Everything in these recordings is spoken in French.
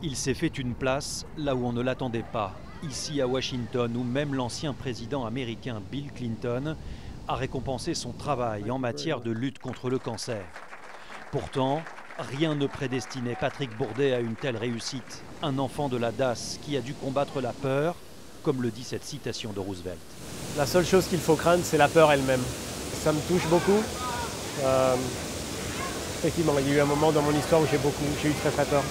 Il s'est fait une place là où on ne l'attendait pas, ici à Washington, où même l'ancien président américain Bill Clinton a récompensé son travail en matière de lutte contre le cancer. Pourtant, rien ne prédestinait Patrick Bourdet à une telle réussite. Un enfant de la DAS qui a dû combattre la peur, comme le dit cette citation de Roosevelt. La seule chose qu'il faut craindre, c'est la peur elle-même. Ça me touche beaucoup. Euh, effectivement, il y a eu un moment dans mon histoire où j'ai eu très très peur.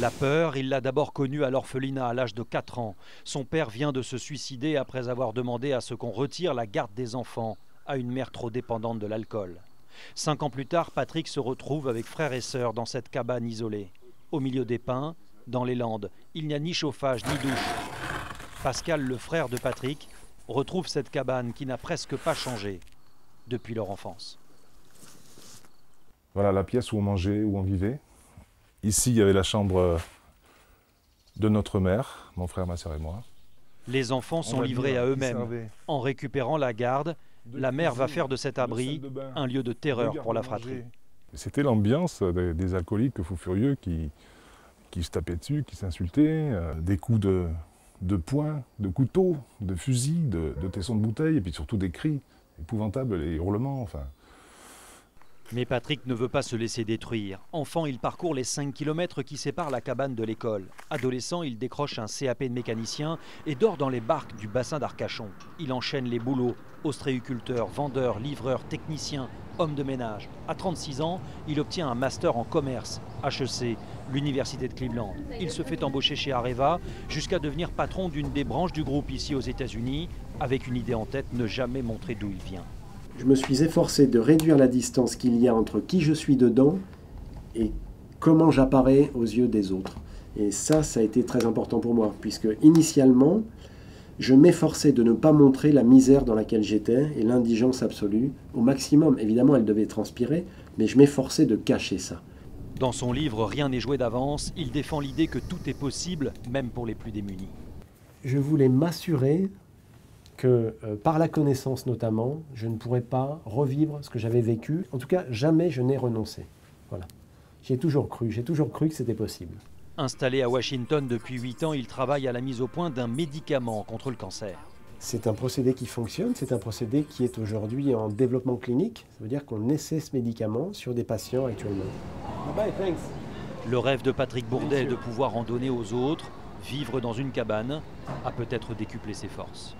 La peur, il l'a d'abord connue à l'orphelinat à l'âge de 4 ans. Son père vient de se suicider après avoir demandé à ce qu'on retire la garde des enfants à une mère trop dépendante de l'alcool. Cinq ans plus tard, Patrick se retrouve avec frères et sœurs dans cette cabane isolée. Au milieu des pins, dans les Landes, il n'y a ni chauffage ni douche. Pascal, le frère de Patrick, retrouve cette cabane qui n'a presque pas changé depuis leur enfance. Voilà la pièce où on mangeait, où on vivait. Ici, il y avait la chambre euh, de notre mère, mon frère, ma soeur et moi. Les enfants sont livrés à eux-mêmes. En récupérant la garde, la mère va faire de cet abri un lieu de terreur pour la fratrie. C'était l'ambiance des, alcooliques fous furieux qui, qui se tapaient dessus, qui s'insultaient, euh, des coups de, de poing, de couteau, de fusil, de, de tessons de bouteille, et puis surtout des cris épouvantables, les hurlements, enfin. Mais Patrick ne veut pas se laisser détruire. Enfant, il parcourt les 5 km qui séparent la cabane de l'école. Adolescent, il décroche un CAP de mécanicien et dort dans les barques du bassin d'Arcachon. Il enchaîne les boulots, ostréiculteur, vendeur, livreur, technicien, homme de ménage. À 36 ans, il obtient un master en commerce, HEC, l'université de Cleveland. Il se fait embaucher chez Areva jusqu'à devenir patron d'une des branches du groupe ici aux États-Unis, avec une idée en tête, ne jamais montrer d'où il vient je me suis efforcé de réduire la distance qu'il y a entre qui je suis dedans et comment j'apparais aux yeux des autres. Et ça, ça a été très important pour moi, puisque initialement, je m'efforçais de ne pas montrer la misère dans laquelle j'étais et l'indigence absolue au maximum. Évidemment, elle devait transpirer, mais je m'efforçais de cacher ça. Dans son livre Rien n'est joué d'avance, il défend l'idée que tout est possible, même pour les plus démunis. Je voulais m'assurer que euh, par la connaissance notamment, je ne pourrais pas revivre ce que j'avais vécu. En tout cas, jamais je n'ai renoncé. Voilà. J'ai toujours cru, j'ai toujours cru que c'était possible. Installé à Washington depuis 8 ans, il travaille à la mise au point d'un médicament contre le cancer. C'est un procédé qui fonctionne, c'est un procédé qui est aujourd'hui en développement clinique. Ça veut dire qu'on essaie ce médicament sur des patients actuellement. Le rêve de Patrick Bourdet de pouvoir en donner aux autres, vivre dans une cabane, a peut-être décuplé ses forces.